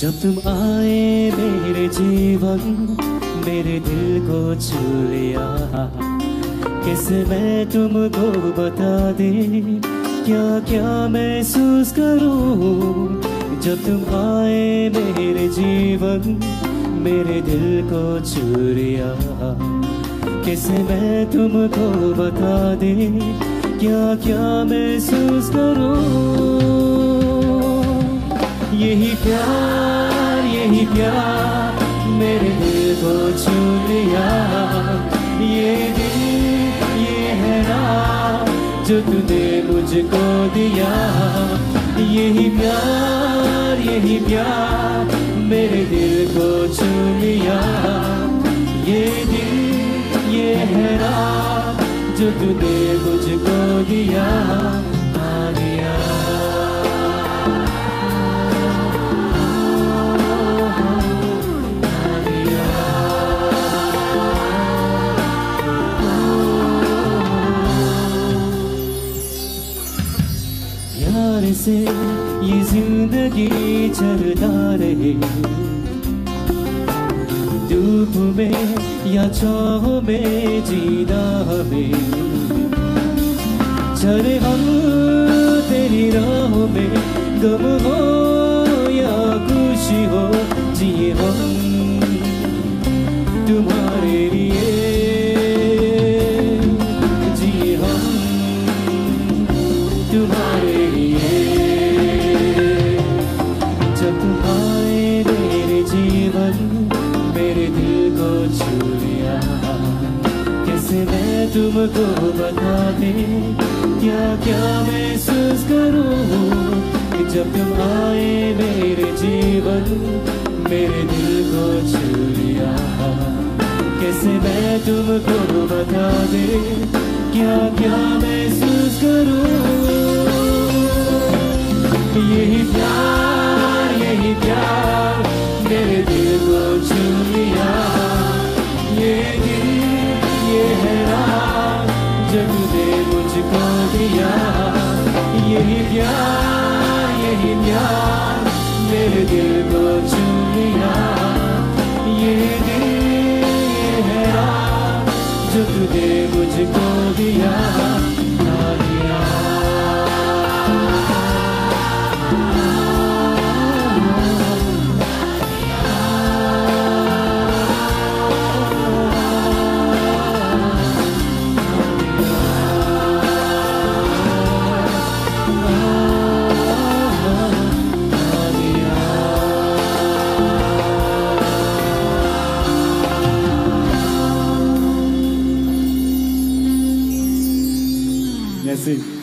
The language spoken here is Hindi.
जब तुम आए मेरे जीवन, मेरे दिल को छू लिया। कैसे मैं तुमको बता दे? क्या क्या महसूस करूँ? जब तुम आए मेरे जीवन, मेरे दिल को छू लिया। कैसे मैं तुमको बता दे? क्या क्या महसूस करूँ? यही प्यार यही प्यार, मेरे दिल को छू लिया। ये दिल, ये है रात जो तूने मुझको दिया। यही प्यार यही प्यार, मेरे दिल को छू लिया। ये दिल, ये है रात जो तूने मुझको दिया। प्यार से ये ज़िंदगी चलता रहे। धूप में या छाव में जीना हमें। चले हम तेरी राह में, गम हो या खुशी हो, जिए हम तुम्हारे लिए। जिए हम तुम्हारे छू लिया कैसे मैं तुमको बता दे क्या क्या महसूस करूँ जब तुम आए मेरे जीवन, मेरे दिल को छू लिया कैसे मैं तुमको बता दे क्या क्या महसूस करूँ? यही प्यार यही प्यार, मेरे दिल को छू लिया यही प्यार यही प्यार, मेरे दिल को छू ये दिल, ये है जो तुझे मुझको। assim.